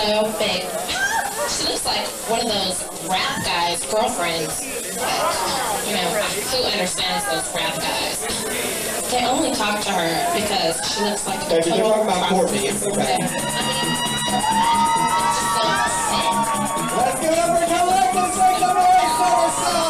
so big. She looks like one of those rap guys' girlfriends. But, you know, who understands those rap guys? They only talk to her because she looks like a Baby, you're talking about Courtney. prostitute. Okay. I mean, it's just so. Let's give it up for Kelexis Make some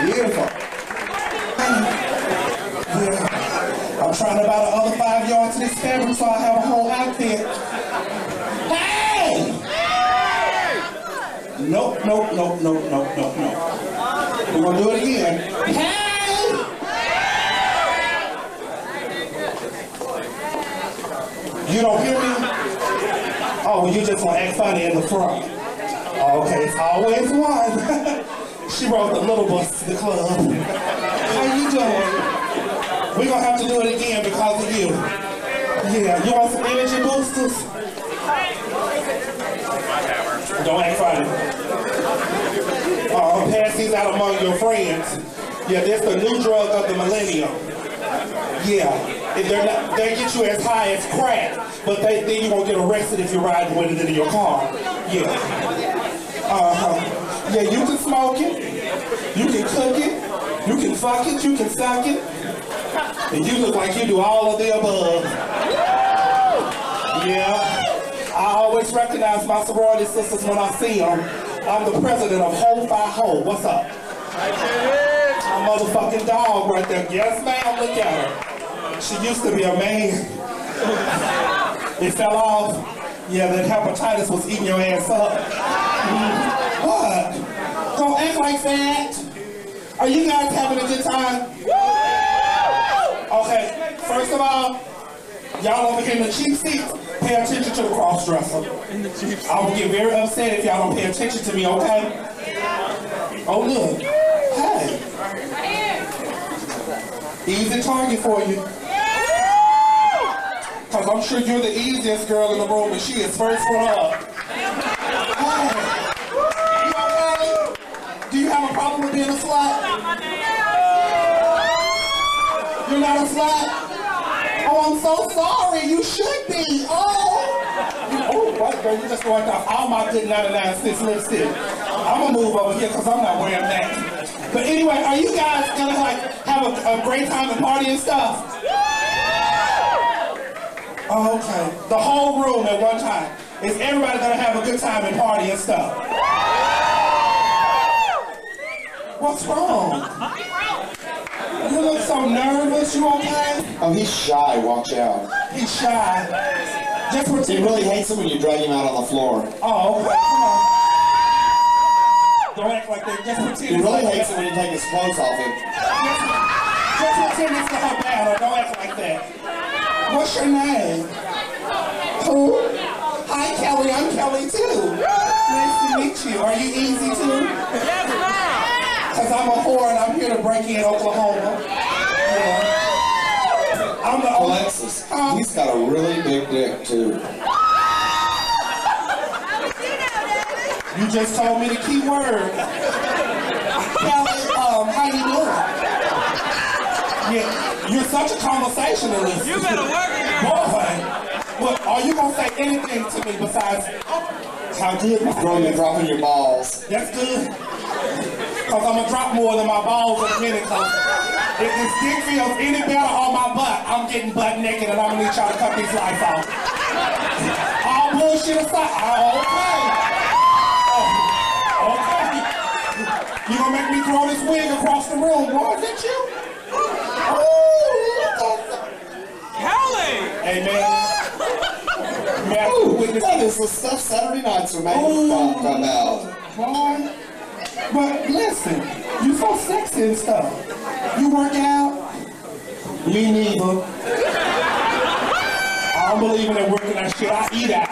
Beautiful. Yeah. I'm trying to buy the other five yards of this fabric so I have a whole outfit. Hey! Nope, nope, nope, nope, nope, nope, nope. We're gonna do it again. Hey! You don't hear me? Oh, you just want to act funny in the front. Oh, okay, it's always one. she brought the little bus to the club. How you doing? We're to have to do it again because of you. Yeah, you want some energy boosters? Don't act funny. Uh, pass these out among your friends. Yeah, that's the new drug of the millennium. Yeah, if they're not, they get you as high as crack, but they, then you won't get arrested if you're riding with it in your car. Yeah. Yeah, you can smoke it, you can cook it, you can fuck it, you can suck it, and you look like you do all of the above. Yeah. I always recognize my sorority sisters when I see them. I'm the president of Ho Phi Ho. What's up? My motherfucking dog right there. Yes, ma'am. Look at her. She used to be a man. It fell off. Yeah, that hepatitis was eating your ass up. What? Don't act like that. Are you guys having a good time? Okay, first of all, y'all over here in the cheap seats, pay attention to the cross-dresser. I will get very upset if y'all don't pay attention to me, okay? Oh, look. Hey. Easy target for you. Because I'm sure you're the easiest girl in the room, and she is first one up. Hey. You okay? Do you have a problem with being a slut? You're not a slut? Oh, I'm so sorry. You should be. Oh. Oh, what, girl? You just wiped off all my good 99 cents lipstick. I'm gonna move over here because I'm not wearing that. But anyway, are you guys gonna like have a, a great time and party and stuff? Oh, okay. The whole room at one time. Is everybody gonna have a good time and party and stuff? What's wrong? You look so nervous. You okay? Oh, he's shy. Watch out. He's shy. Just He really hates it when you drag him out on the floor. Oh, okay. Come on. Don't act like that. Just pretend. He really hates it when you take his clothes off him. Just pretend it's to her battle. Don't act like that. What's your name? Who? Hi, Kelly. I'm Kelly too. Nice to meet you. Are you easy too? Yes, ma'am. Because I'm a whore and I'm here to break in Oklahoma. Yeah. I'm the only. Alexis, he's got a really big dick too. You just told me the key word. Kelly, um, how you doing? Yeah, you're such a conversationalist. You better work it. Boy, well, are you gonna say anything to me besides how good my Throwing and dropping your balls. That's good. Cause I'm gonna drop more than my balls in a minute. Cause if this dick feels any better on my butt, I'm getting butt naked and I'm gonna need y'all to cut these lights off. All bullshit aside, okay. Oh, okay. You gonna make me throw this wig across the room, boy? Is that you? Oh, Kelly. Hey man. Man, Ooh, witness that is the stuff Saturday nights are made Ooh. to talk about. Boy. But listen, you so sexy and stuff. You work out? Me neither. I don't believe in working that shit. I eat out.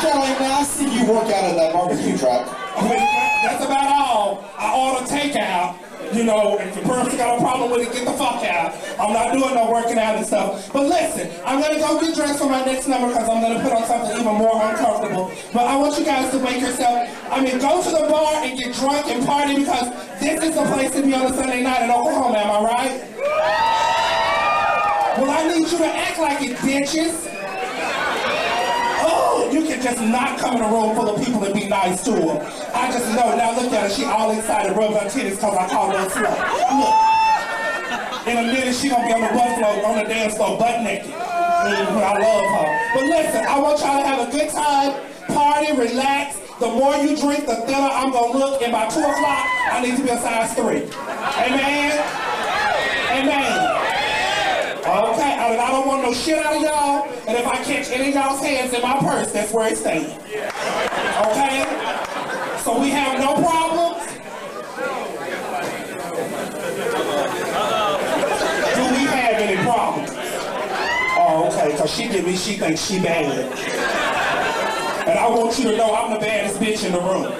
Kelly, now I see you work out at that barbecue truck. That's about all. I order takeout. You know, if the person got a problem with it, get the fuck out. I'm not doing no working out and stuff. But listen, I'm gonna go get dressed for my next number because I'm gonna put on something even more uncomfortable. But I want you guys to make yourself, I mean, go to the bar and get drunk and party because this is the place to be on a Sunday night in Oklahoma, am I right? Well, I need you to act like it, bitches. Just not come in a room full of people and be nice to her. I just know. Now look at her. She all excited, rubbing her titties because I called her a slut. Look. In a minute, she gonna be on the floor, on the dance floor, butt naked. Mhm, I love her. But listen, I want y'all to have a good time, party, relax. The more you drink, the thinner I'm gonna look. And by two o'clock, I need to be a size three. Amen. Amen. Okay, I, don't want no shit out of y'all, and if I catch any of y'all's hands in my purse, that's where it's staying. Okay? So we have no problems? Do we have any problems? Oh, okay, because she give me, she thinks she bad. And I want you to know I'm the baddest bitch in the room.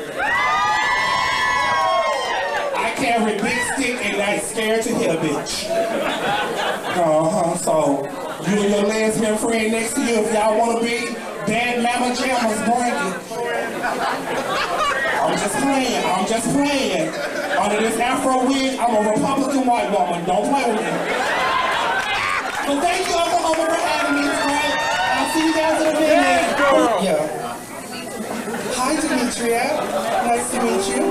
I carry big stick and I scared to hit a bitch. Uh-huh. So you and your lesbian friend next to you, if y'all want to be bad mama jammers, bring. I'm just playing. I'm just playing. Under this Afro wig, I'm a Republican white woman. Don't play with me. But thank you, Oklahoma, for having me tonight. I'll see you guys in a minute. Yes, girl. Yeah. Hi, Demetria. Nice to meet you.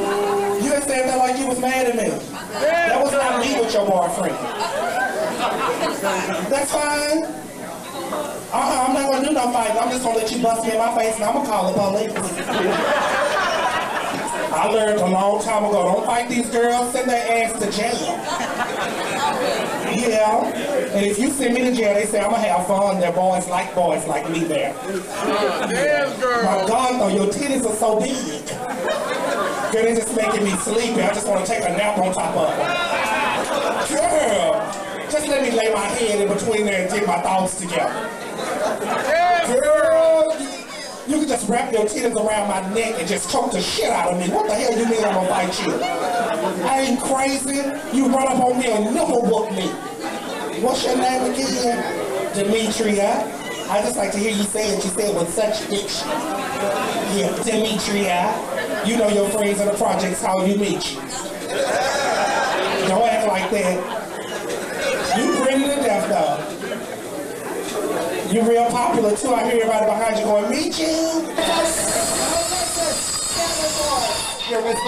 You had said that like you was mad at me. That was not me with your boyfriend. That's fine. Uh-uh, I'm not gonna do no fight. I'm just gonna let you bust me in my face and I'm gonna call the police. I learned a long time ago, don't fight these girls, send their ass to jail. Yeah. And if you send me to jail, they say I'm gonna have fun. They're boys like boys like me there. Yes, girl. My God, though, your titties are so big. Girl, they just making me sleepy. I just want to take a nap on top of them. Just let me lay my head in between there and get my thoughts together. Girl, you- can just wrap your titties around my neck and just choke the shit out of me. What the hell you mean I'm gonna bite you? I ain't crazy. You run up on me and nipple book me. What's your name again? Demetria. I just like to hear you say it. You say it with such diction. Yeah, Demetria. You know your friends in the projects how you meet you. Don't act like that. You pretty to death though. You real popular too. I hear everybody behind you going, meet you. You're One,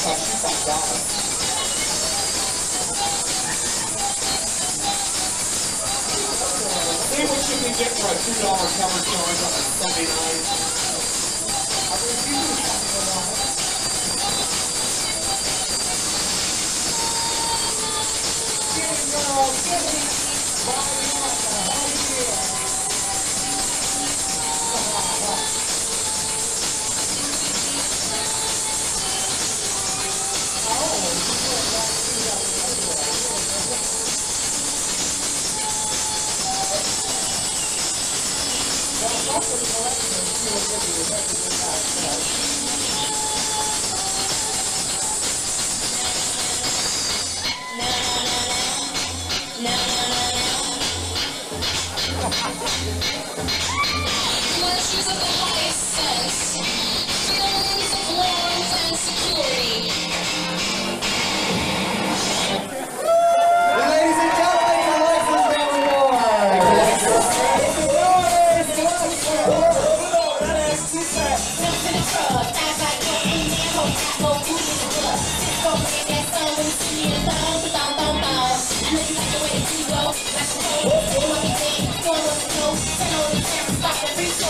Texas like walls. See what you can get for a $2 cover charge on a Sunday night. Let's use up the highest sense. Eu não quero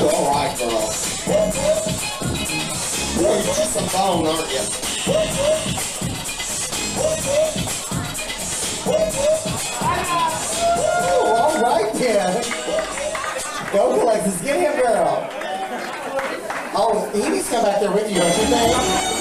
Alright, girl. Boy, you're just a bone, aren't? Oh, alright then. Go, come back there with you, don't you think?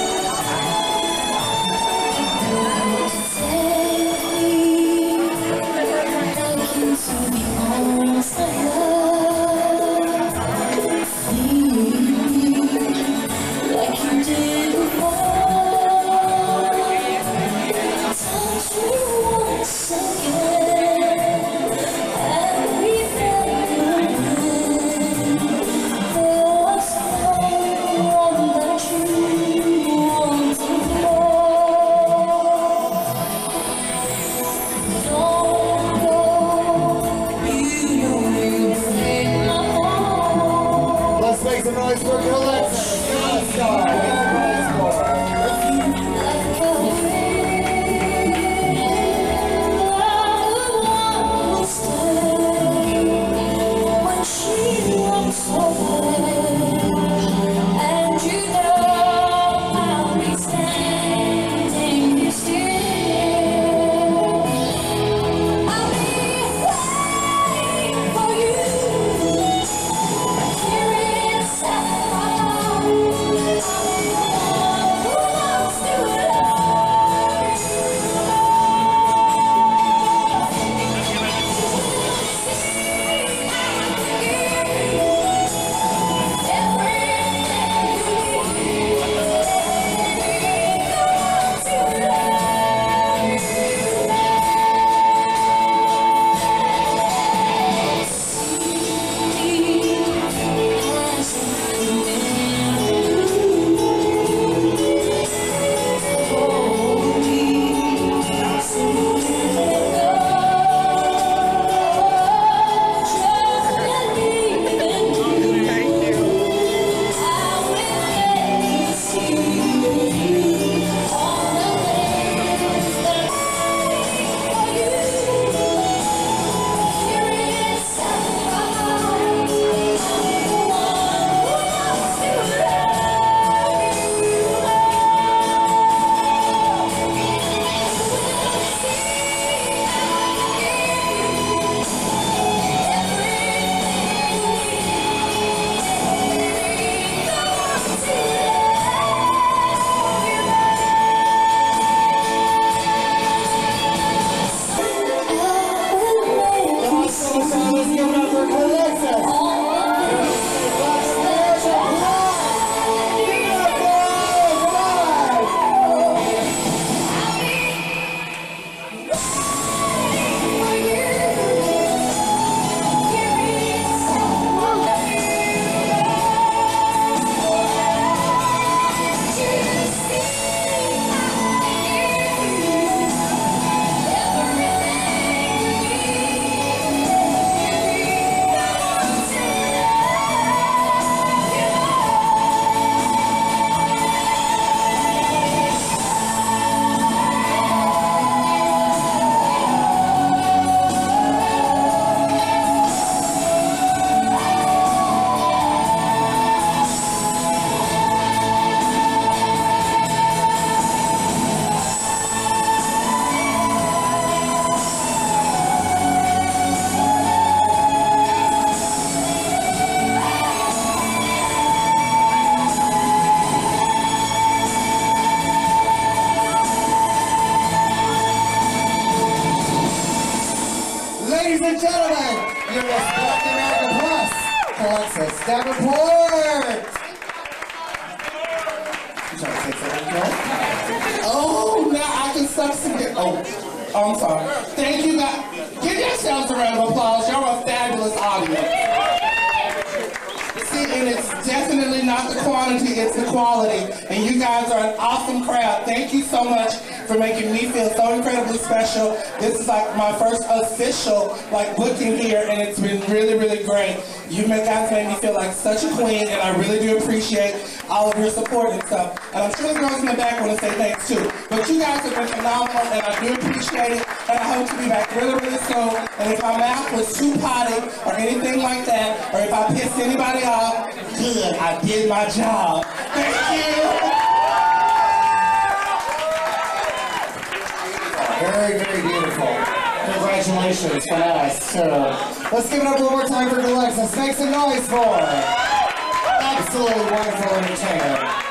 You guys are an awesome crowd. Thank you so much for making me feel so incredibly special. This is like my first official like booking here, and it's been really, really great. You guys made me feel like such a queen, and I really do appreciate all of your support and stuff. And I'm sure the girls in the back want to say thanks too. But you guys have been phenomenal, and I do appreciate it. And I hope to be back really, really soon. And if my mouth was too potty or anything like that, or if I pissed anybody off, good, I did my job. Thank you. Very, very beautiful. Congratulations from us, too. Let's give it up one more time for Alexis. Make some noise for. Absolutely wonderful entertainment.